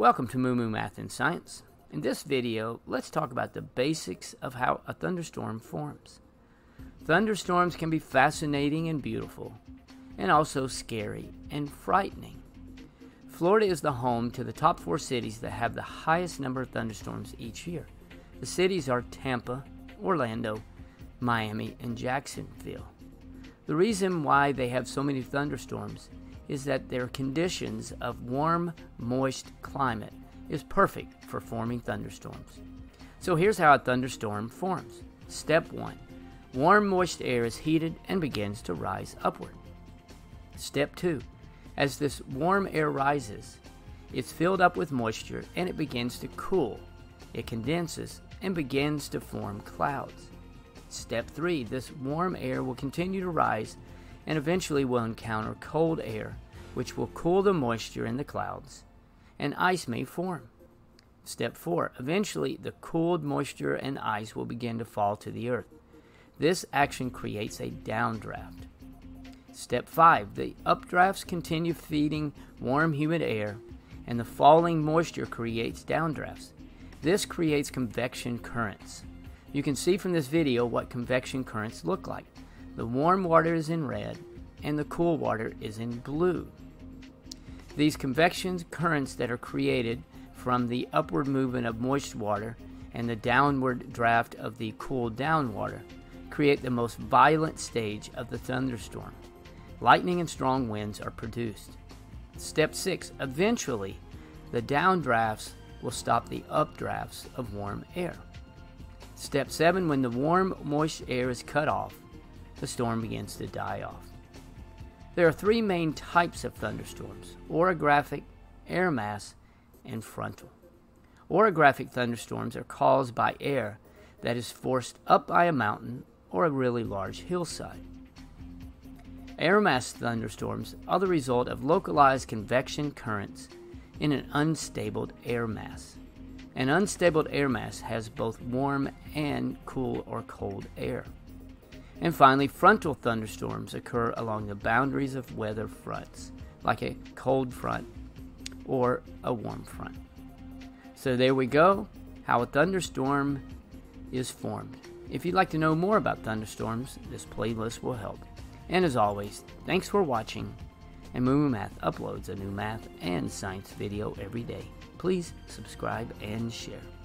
Welcome to Moo Moo Math and Science. In this video, let's talk about the basics of how a thunderstorm forms. Thunderstorms can be fascinating and beautiful, and also scary and frightening. Florida is the home to the top four cities that have the highest number of thunderstorms each year. The cities are Tampa, Orlando, Miami, and Jacksonville. The reason why they have so many thunderstorms is that their conditions of warm, moist climate is perfect for forming thunderstorms. So here's how a thunderstorm forms. Step 1. Warm, moist air is heated and begins to rise upward. Step 2. As this warm air rises, it's filled up with moisture and it begins to cool. It condenses and begins to form clouds. Step 3. This warm air will continue to rise and eventually will encounter cold air, which will cool the moisture in the clouds, and ice may form. Step 4. Eventually, the cooled moisture and ice will begin to fall to the earth. This action creates a downdraft. Step 5. The updrafts continue feeding warm, humid air, and the falling moisture creates downdrafts. This creates convection currents. You can see from this video what convection currents look like. The warm water is in red and the cool water is in blue. These convection currents that are created from the upward movement of moist water and the downward draft of the cooled down water create the most violent stage of the thunderstorm. Lightning and strong winds are produced. Step 6. Eventually, the downdrafts will stop the updrafts of warm air. Step 7. When the warm, moist air is cut off, the storm begins to die off. There are three main types of thunderstorms orographic, air mass, and frontal. Orographic thunderstorms are caused by air that is forced up by a mountain or a really large hillside. Air mass thunderstorms are the result of localized convection currents in an unstable air mass. An unstable air mass has both warm and cool or cold air. And finally, frontal thunderstorms occur along the boundaries of weather fronts, like a cold front or a warm front. So there we go, how a thunderstorm is formed. If you'd like to know more about thunderstorms, this playlist will help. And as always, thanks for watching. And Moo Math uploads a new math and science video every day. Please subscribe and share.